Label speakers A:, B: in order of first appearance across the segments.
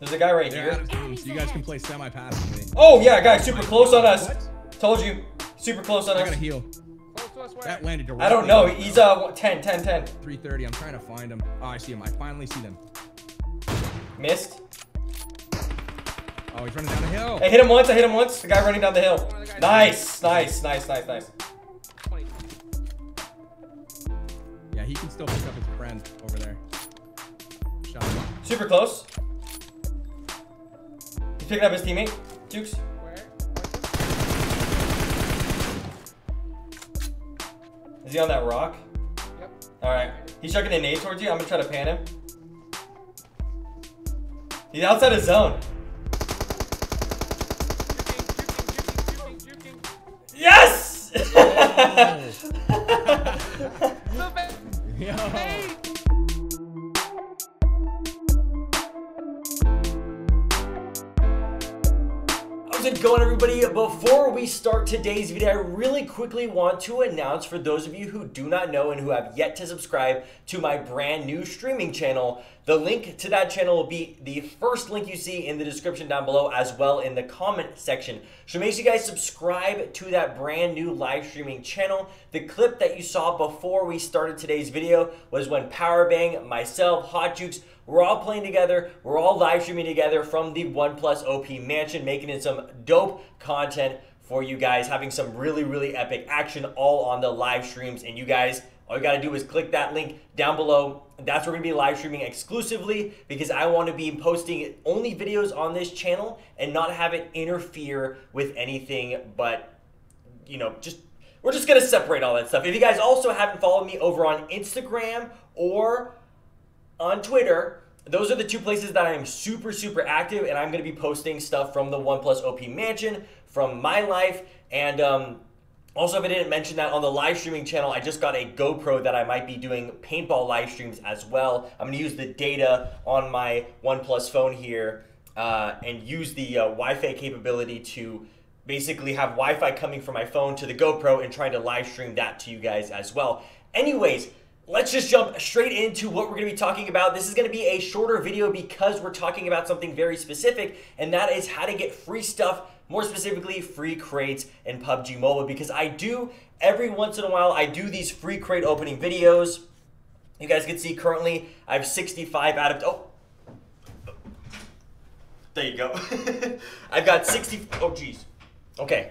A: There's a guy right
B: They're
A: here.
B: out of you guys can play semi-passively.
A: Oh yeah, guy, super close on us.
B: What?
A: Told you, super close on
B: I
A: us.
B: gotta heal.
C: Close to us, where?
B: That landed directly.
A: I don't know.
B: on.
A: He's uh 10, 10, 10.
B: 330. I'm trying to find him. Oh, I see him. I finally see them.
A: Missed.
B: Oh, he's running down the hill.
A: I hit him once. I hit him once. The guy running down the hill.
C: One of
A: Nice, nice, nice, nice, nice.
B: Yeah, he can still pick up his friend over there. Shot him.
A: Super close. He's picking up his teammate. Jukes.
C: Where?
A: Is he on that rock?
C: Yep.
A: All right. He's chucking a nade towards you. I'm gonna try to pan him. He's outside his zone.
C: Juking, juking, juking, juking, juking.
A: Yes!
C: The
A: How's it going, everybody? Before we start today's video, I really quickly want to announce for those of you who do not know and who have yet to subscribe to my brand new streaming channel, the link to that channel will be the first link you see in the description down below, as well in the comment section. So make sure you guys subscribe to that brand new live streaming channel. The clip that you saw before we started today's video was when Powerbang, myself, Hot Jukes, we're all playing together. We're all live streaming together from the OnePlus OP Mansion, making it some dope content for you guys, having some really, really epic action all on the live streams. And you guys, all you gotta do is click that link down below. That's where we're gonna be live streaming exclusively because I wanna be posting only videos on this channel and not have it interfere with anything but, you know, just we're just gonna separate all that stuff. If you guys also haven't followed me over on Instagram or on Twitter. Those are the two places that I am super, super active, and I'm to be posting stuff from the OnePlus OP Mansion, from my life, and um, also, if I didn't mention that on the live streaming channel, I just got a GoPro that I might be doing paintball live streams as well. I'm to use the data on my OnePlus phone here uh, and use the uh, Wi-Fi capability to basically have Wi-Fi coming from my phone to the GoPro and trying to live stream that to you guys as well. Anyways, let's just jump straight into what we're going to be talking about. This is going to be a shorter video because we're talking about something very specific, and that is how to get free stuff, more specifically free crates in PUBG Mobile. Because I do, every once in a while, I do these free crate opening videos. You guys can see currently I have 65 out of, oh, there you go. I've got 60, oh geez. Okay,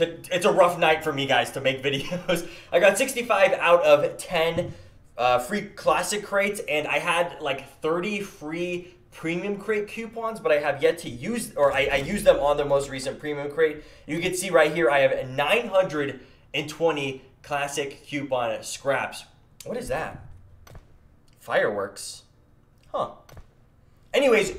A: it's a rough night for me, guys, to make videos. I got 65 out of 10 uh, free classic crates, and I had like 30 free premium crate coupons, but I have yet to use, or I, I them on the most recent premium crate. You can see right here, I have 920 classic coupon scraps. What is that? Fireworks. Huh. Anyways,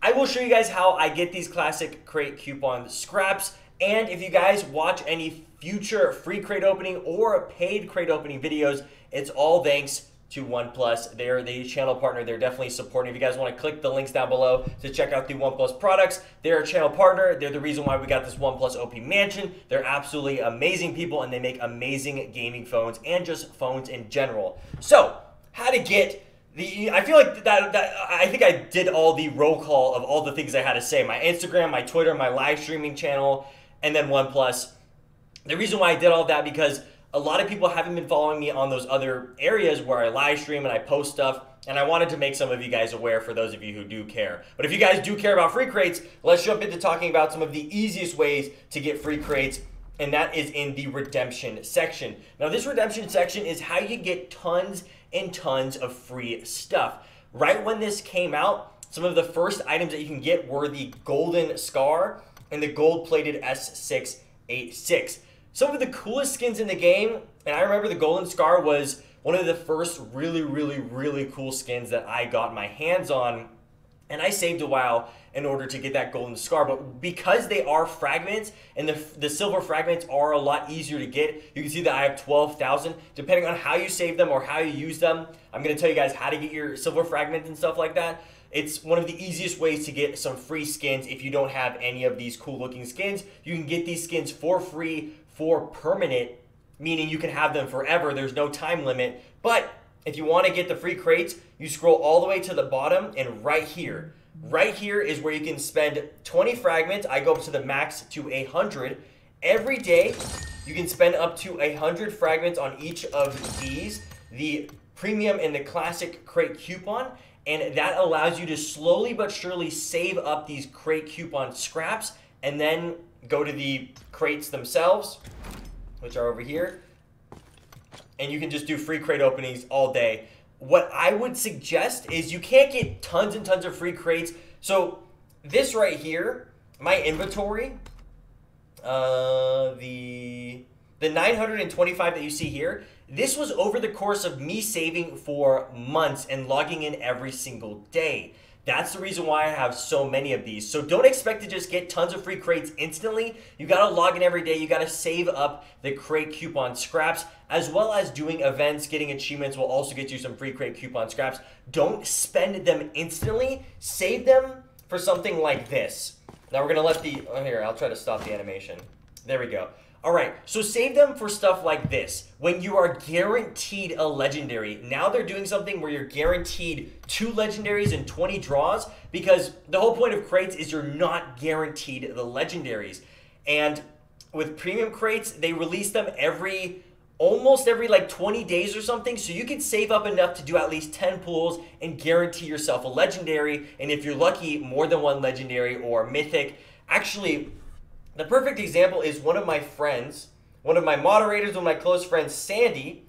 A: I will show you guys how I get these classic crate coupon scraps. And if you guys watch any future free crate opening or paid crate opening videos, it's all thanks to OnePlus. They're the channel partner. They're definitely supporting. If you guys want to click the links down below to check out the OnePlus products, they're a channel partner. They're the reason why we got this OnePlus OP Mansion. They're absolutely amazing people and they make amazing gaming phones and just phones in general. So, how to get the, I feel like that, that I think I did all the roll call of all the things I had to say. My Instagram, my Twitter, my live streaming channel, and then OnePlus. The reason why I did all that because a lot of people haven't been following me on those other areas where I live stream and I post stuff. And I wanted to make some of you guys aware for those of you who do care. But if you guys do care about free crates, let's jump into talking about some of the easiest ways to get free crates and that is in the redemption section. Now, this redemption section is how you get tons and tons of free stuff. Right when this came out, some of the first items that you can get were the golden scar and the gold plated S686. Some of the coolest skins in the game, and I remember the golden scar was one of the first really, really, really cool skins that I got my hands on and I saved a while in order to get that golden scar. But because they are fragments and the, the silver fragments are a lot easier to get, you can see that I have 12,000. Depending on how you save them or how you use them, I'm to tell you guys how to get your silver fragments and stuff like that. It's one of the easiest ways to get some free skins if you don't have any of these cool looking skins. You can get these skins for free for permanent, meaning you can have them forever. There's no time limit. But if you want to get the free crates, you scroll all the way to the bottom and right here, Right here is where you can spend 20 fragments. I go up to the max to 100. Every day, you can spend up to 100 fragments on each of these. The premium and the classic crate coupon. And that allows you to slowly but surely save up these crate coupon scraps and then go to the crates themselves, which are over here. And you can just do free crate openings all day. What I would suggest is you can't get tons and tons of free crates. So this right here, my inventory, uh, the the 925 that you see here, this was over the course of me saving for months and logging in every single day. That's the reason why I have so many of these. So don't expect to just get tons of free crates instantly. You gotta log in every day. You gotta save up the crate coupon scraps, as well as doing events, getting achievements will also get you some free crate coupon scraps. Don't spend them instantly. Save them for something like this. Now we're gonna let the, oh here, I'll try to stop the animation. There we go. All right, so save them for stuff like this. When you are guaranteed a legendary, now they're doing something where you're guaranteed two legendaries and 20 draws because the whole point of crates is you're not guaranteed the legendaries. And with premium crates, they release them every almost every like 20 days or something so you can save up enough to do at least 10 pulls and guarantee yourself a legendary and if you're lucky more than one legendary or mythic actually the perfect example is one of my friends, one of my moderators, one of my close friends, Sandy.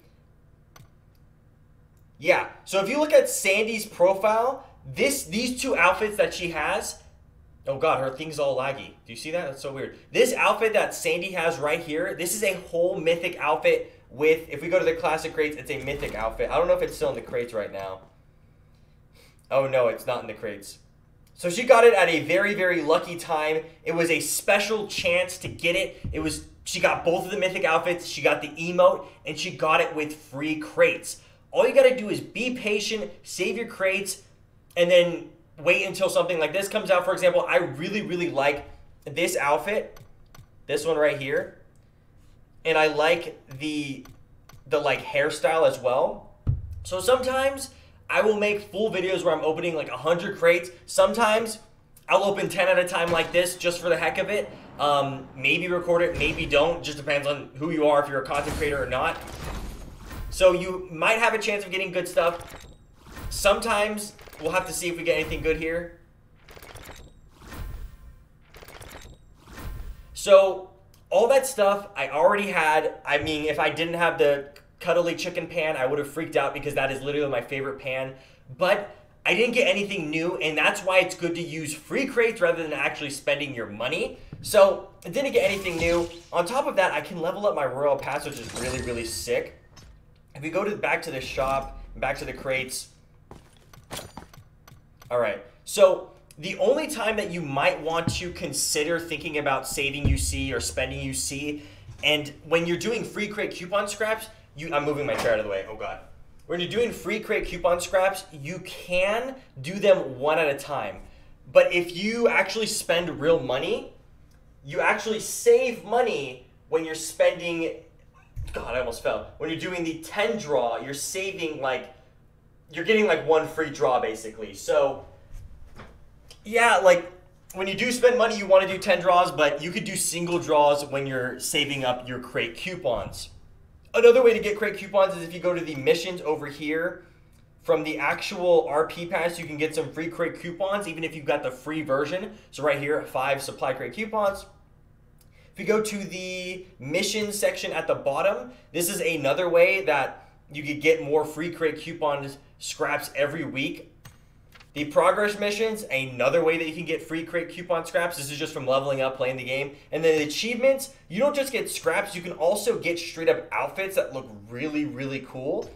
A: Yeah, so if you look at Sandy's profile, this these two outfits that she has, oh god, her thing's all laggy. Do you see that? That's so weird. This outfit that Sandy has right here, this is a whole mythic outfit with, if we go to the classic crates, it's a mythic outfit. I don't know if it's still in the crates right now. Oh no, it's not in the crates. So she got it at a very, very lucky time. It was a special chance to get it. It was she got both of the mythic outfits, she got the emote, and she got it with free crates. All you gotta do is be patient, save your crates, and then wait until something like this comes out. For example, I really, really like this outfit, this one right here, and I like the the like hairstyle as well. So sometimes I will make full videos where I'm opening like 100 crates. Sometimes I'll open 10 at a time like this just for the heck of it. Um, maybe record it, maybe don't. Just depends on who you are, if you're a content creator or not. So you might have a chance of getting good stuff. Sometimes we'll have to see if we get anything good here. So all that stuff I already had. I mean, if I didn't have the cuddly chicken pan, I would have freaked out because that is literally my favorite pan. But I didn't get anything new, and that's why it's good to use free crates rather than actually spending your money. So I didn't get anything new. On top of that, I can level up my Royal Pass, which is really, really sick. If we go to back to the shop, back to the crates. All right, so the only time that you might want to consider thinking about saving UC or spending UC, and when you're doing free crate coupon scraps, you I'm moving my chair out of the way. Oh god. When you're doing free crate coupon scraps, you can do them one at a time. But if you actually spend real money, you actually save money when you're spending God, I almost fell. When you're doing the 10 draw, you're saving like you're getting like one free draw basically. So yeah, like when you do spend money, you want to do 10 draws, but you could do single draws when you're saving up your crate coupons. Another way to get crate coupons is if you go to the missions over here. From the actual RP pass, you can get some free crate coupons, even if you've got the free version. So right here, five supply crate coupons. If you go to the mission section at the bottom, this is another way that you could get more free crate coupons scraps every week the progress missions, another way that you can get free crate coupon scraps. This is just from leveling up, playing the game. And then the achievements, you don't just get scraps, you can also get straight up outfits that look really, really cool.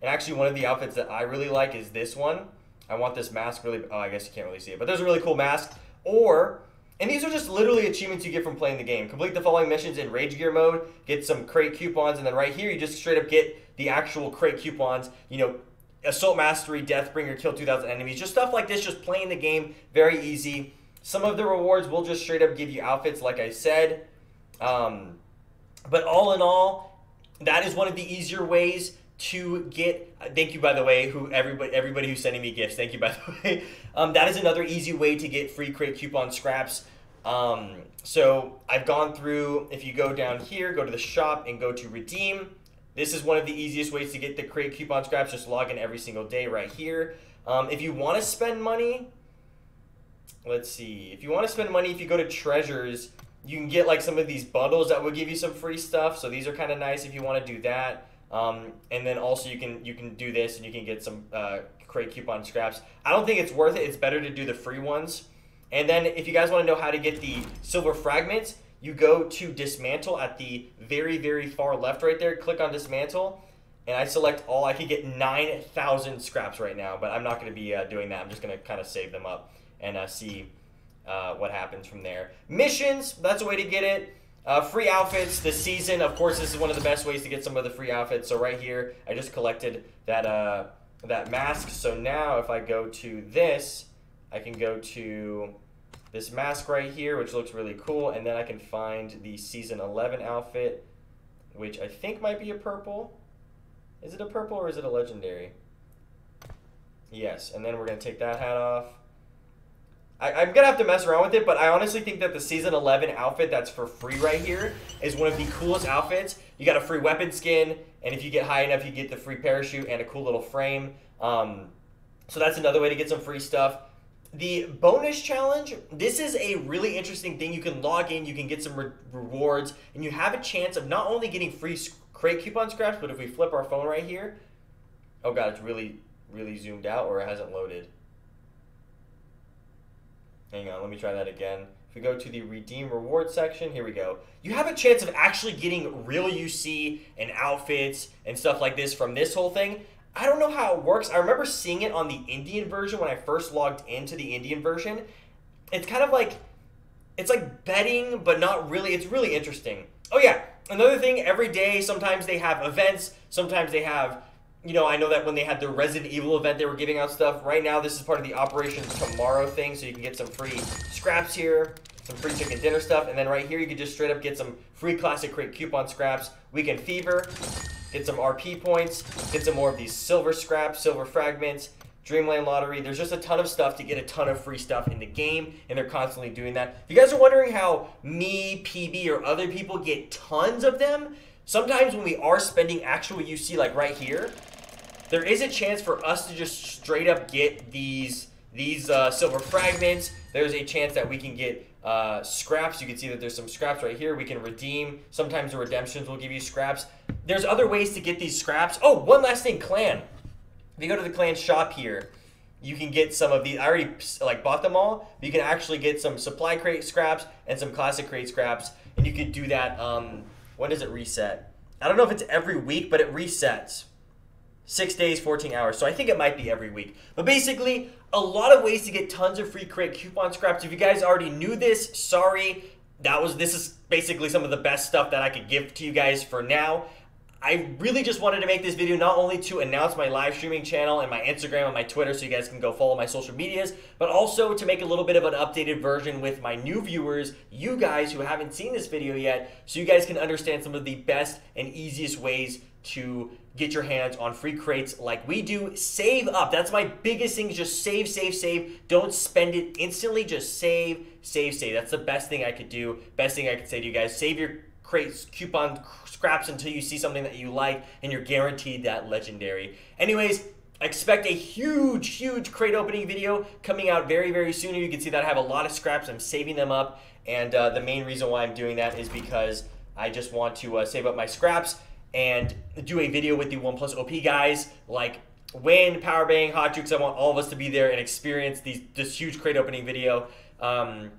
A: And actually, one of the outfits that I really like is this one. I want this mask really, oh, I guess you can't really see it, but there's a really cool mask. Or, and these are just literally achievements you get from playing the game. Complete the following missions in Rage Gear mode, get some crate coupons, and then right here, you just straight up get the actual crate coupons. You know, Assault Mastery, Deathbringer, kill 2,000 enemies. Just stuff like this, just playing the game, very easy. Some of the rewards will just straight up give you outfits, like I said. Um, but all in all, that is one of the easier ways to get. Thank you, by the way, who everybody everybody who's sending me gifts. Thank you, by the way. Um, that is another easy way to get free crate coupon scraps. Um, so I've gone through. If you go down here, go to the shop and go to redeem. This is one of the easiest ways to get the crate coupon scraps. Just log in every single day right here. Um, if you want to spend money, let's see. If you want to spend money, if you go to treasures, you can get like some of these bundles that will give you some free stuff. So these are kind of nice if you want to do that. Um, and then also you can you can do this and you can get some uh, crate coupon scraps. I don't think it's worth it. It's better to do the free ones. And then if you guys want to know how to get the silver fragments, you go to dismantle at the very very far left right there. Click on dismantle, and I select all. I could get nine thousand scraps right now, but I'm not going to be uh, doing that. I'm just going to kind of save them up and uh, see uh, what happens from there. Missions, that's a way to get it. Uh, free outfits this season. Of course, this is one of the best ways to get some of the free outfits. So right here, I just collected that uh, that mask. So now if I go to this, I can go to this mask right here, which looks really cool, and then I can find the season 11 outfit, which I think might be a purple. Is it a purple or is it a legendary? Yes, and then we're gonna take that hat off. I, I'm gonna have to mess around with it, but I honestly think that the season 11 outfit that's for free right here is one of the coolest outfits. You got a free weapon skin, and if you get high enough, you get the free parachute and a cool little frame. Um, so that's another way to get some free stuff. The bonus challenge, this is a really interesting thing. You can log in, you can get some re- rewards, and you have a chance of not only getting free crate coupon scraps, but if we flip our phone right here, oh god, it's really, really zoomed out or it hasn't loaded. Hang on, let me try that again. If we go to the redeem reward section, here we go. You have a chance of actually getting real UC and outfits and stuff like this from this whole thing. I don't know how it works. I remember seeing it on the Indian version when I first logged into the Indian version. It's kind of like it's like betting, but not really. It's really interesting. Oh yeah, another thing. Every day, sometimes they have events. Sometimes they have, you know, I know that when they had the Resident Evil event, they were giving out stuff. Right now, this is part of the Operation Tomorrow thing, so you can get some free scraps here, some free chicken dinner stuff, and then right here you can just straight up get some free classic crate coupon scraps. Weekend Fever, get some RP points, get some more of these silver scraps, silver fragments, Dreamland Lottery. There's just a ton of stuff to get a ton of free stuff in the game, and they're constantly doing that. If you guys are wondering how me, PB, or other people get tons of them, sometimes when we are spending actual UC, like right here, there is a chance for us to just straight up get these these uh, silver fragments. There's a chance that we can get uh, scraps. You can see that there's some scraps right here. We can redeem. Sometimes the redemptions will give you scraps. There's other ways to get these scraps. Oh, one last thing, clan. If you go to the clan shop here, you can get some of these. I already like bought them all. You can actually get some supply crate scraps and some classic crate scraps, and you could do that. Um, when does it reset? I don't know if it's every week, but it resets. Six days, 14 hours. So I think it might be every week. But basically, a lot of ways to get tons of free crate coupon scraps. If you guys already knew this, sorry. That was this is basically some of the best stuff that I could give to you guys for now. I really just wanted to make this video not only to announce my live streaming channel and my Instagram and my Twitter so you guys can go follow my social medias, but also to make a little bit of an updated version with my new viewers, you guys who haven't seen this video yet, so you guys can understand some of the best and easiest ways to get your hands on free crates like we do. Save up. That's my biggest thing. Just save, save, save. Don't spend it instantly. Just save, save, save. That's the best thing I could do. Best thing I could say to you guys. Save your crates, coupon scraps until you see something that you like and you're guaranteed that legendary. Anyways, expect a huge, huge crate opening video coming out very, very soon. You can see that I have a lot of scraps. I'm saving them up. And uh, the main reason why I'm doing that is because I just want to uh, save up my scraps and do a video with the OnePlus OP guys, like Win, Powerbang, Hot Jukes. I want all of us to be there and experience these this huge crate opening video. Um,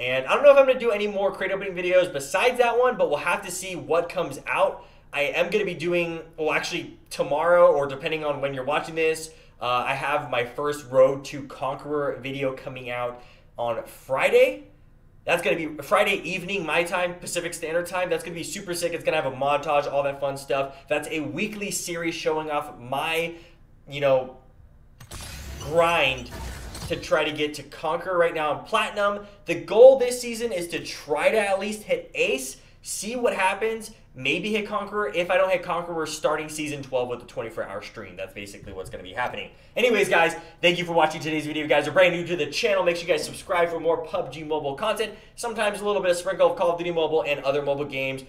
A: and I don't know if I'm going to do any more crate opening videos besides that one, but we'll have to see what comes out. I am going to be doing, well, actually tomorrow, or depending on when you're watching this, uh, I have my first Road to Conqueror video coming out on Friday. That's going to be Friday evening, my time, Pacific Standard Time. That's going to be super sick. It's going to have a montage, all that fun stuff. That's a weekly series showing off my, you know, grind to try to get to conquer right now in platinum. The goal this season is to try to at least hit ace, see what happens, maybe hit Conqueror. If I don't hit Conqueror, we're starting season 12 with the 24 hour stream. That's basically what's going to be happening. Anyways, guys, thank you for watching today's video. If you guys are brand new to the channel, make sure you guys subscribe for more PUBG Mobile content. Sometimes a little bit of sprinkle of Call of Duty Mobile and other mobile games.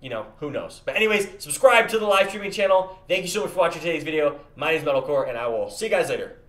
A: You know, who knows. But anyways, subscribe to the live streaming channel. Thank you so much for watching today's video. My name is Medalcore, and I will see you guys later.